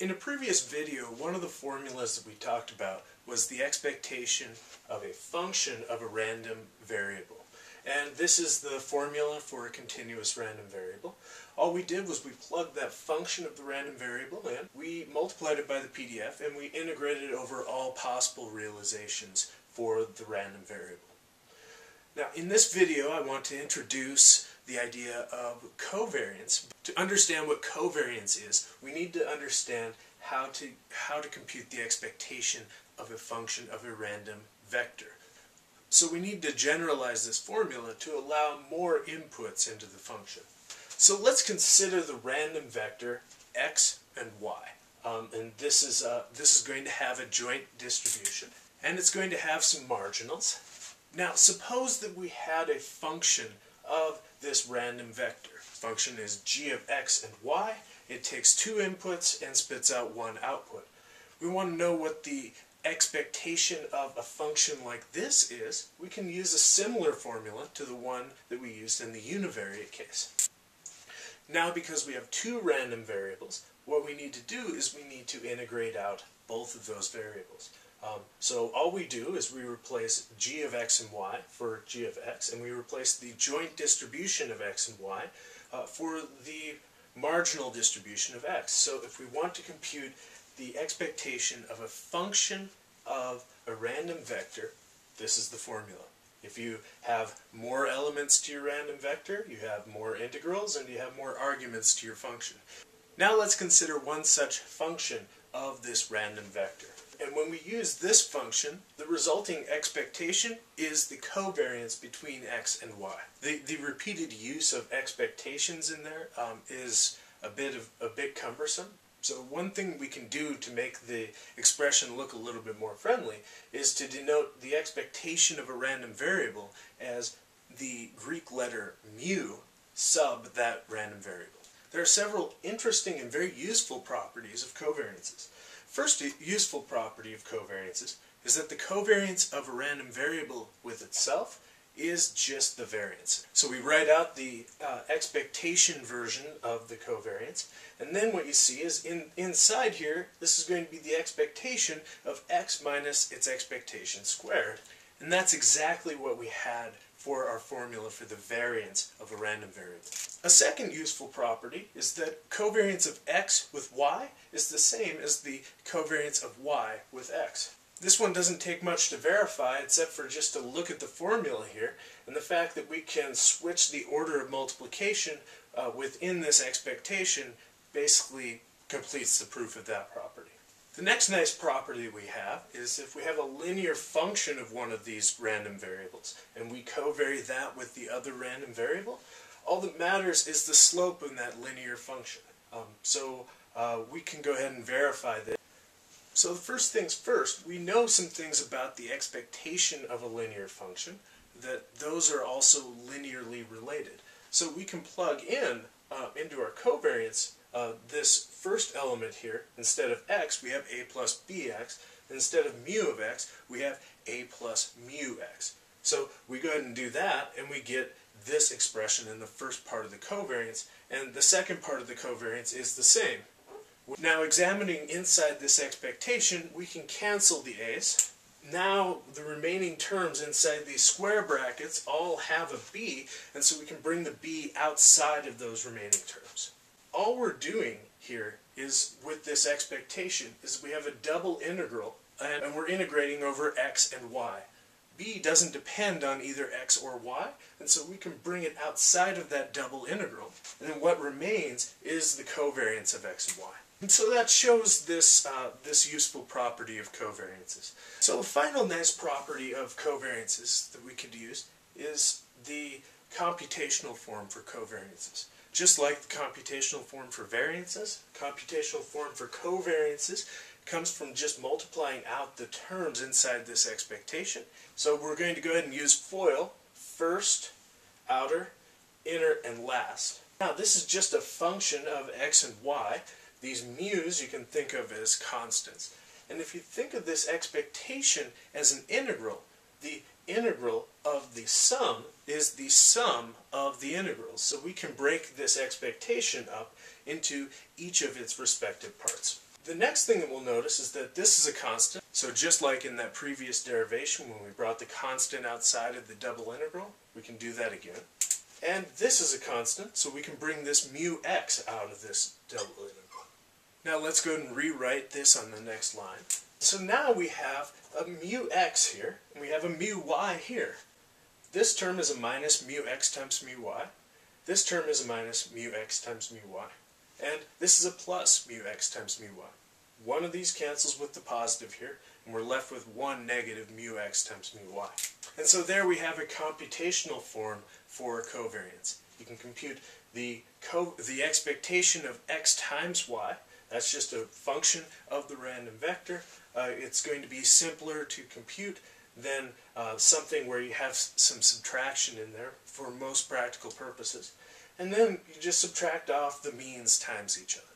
In a previous video, one of the formulas that we talked about was the expectation of a function of a random variable. And this is the formula for a continuous random variable. All we did was we plugged that function of the random variable in, we multiplied it by the PDF, and we integrated it over all possible realizations for the random variable. Now, in this video, I want to introduce the idea of covariance. To understand what covariance is, we need to understand how to, how to compute the expectation of a function of a random vector. So we need to generalize this formula to allow more inputs into the function. So let's consider the random vector x and y. Um, and this is, uh, this is going to have a joint distribution. And it's going to have some marginals. Now suppose that we had a function of this random vector. Function is g of x and y. It takes two inputs and spits out one output. We want to know what the expectation of a function like this is. We can use a similar formula to the one that we used in the univariate case. Now because we have two random variables, what we need to do is we need to integrate out both of those variables. Um, so all we do is we replace g of x and y for g of x, and we replace the joint distribution of x and y uh, for the marginal distribution of x. So if we want to compute the expectation of a function of a random vector, this is the formula. If you have more elements to your random vector, you have more integrals, and you have more arguments to your function. Now let's consider one such function of this random vector. And when we use this function, the resulting expectation is the covariance between x and y. The, the repeated use of expectations in there um, is a bit of a bit cumbersome. So one thing we can do to make the expression look a little bit more friendly is to denote the expectation of a random variable as the Greek letter mu sub that random variable. There are several interesting and very useful properties of covariances. First useful property of covariances is that the covariance of a random variable with itself is just the variance. So we write out the uh, expectation version of the covariance, and then what you see is in inside here, this is going to be the expectation of x minus its expectation squared. And that's exactly what we had for our formula for the variance of a random variable. A second useful property is that covariance of x with y is the same as the covariance of y with x. This one doesn't take much to verify except for just to look at the formula here and the fact that we can switch the order of multiplication uh, within this expectation basically completes the proof of that property. The next nice property we have is if we have a linear function of one of these random variables and we covary that with the other random variable, all that matters is the slope in that linear function. Um, so uh, we can go ahead and verify this. So the first things first, we know some things about the expectation of a linear function, that those are also linearly related. So we can plug in uh, into our covariance uh, this first element here, instead of x, we have a plus bx. Instead of mu of x, we have a plus mu x. So we go ahead and do that, and we get this expression in the first part of the covariance, and the second part of the covariance is the same. Now examining inside this expectation, we can cancel the a's. Now the remaining terms inside these square brackets all have a b, and so we can bring the b outside of those remaining terms all we're doing here is with this expectation is we have a double integral and we're integrating over x and y. b doesn't depend on either x or y and so we can bring it outside of that double integral and then what remains is the covariance of x and y. And so that shows this, uh, this useful property of covariances. So a final nice property of covariances that we could use is the computational form for covariances. Just like the computational form for variances, computational form for covariances comes from just multiplying out the terms inside this expectation. So we're going to go ahead and use FOIL, first, outer, inner, and last. Now this is just a function of x and y. These mu's you can think of as constants. And if you think of this expectation as an integral, the integral the sum is the sum of the integrals. So we can break this expectation up into each of its respective parts. The next thing that we'll notice is that this is a constant. So just like in that previous derivation when we brought the constant outside of the double integral, we can do that again. And this is a constant, so we can bring this mu x out of this double integral. Now let's go ahead and rewrite this on the next line. So now we have a mu x here, and we have a mu y here. This term is a minus mu x times mu y. This term is a minus mu x times mu y. And this is a plus mu x times mu y. One of these cancels with the positive here, and we're left with one negative mu x times mu y. And so there we have a computational form for covariance. You can compute the, co the expectation of x times y. That's just a function of the random vector. Uh, it's going to be simpler to compute than uh, something where you have some subtraction in there for most practical purposes. And then you just subtract off the means times each other.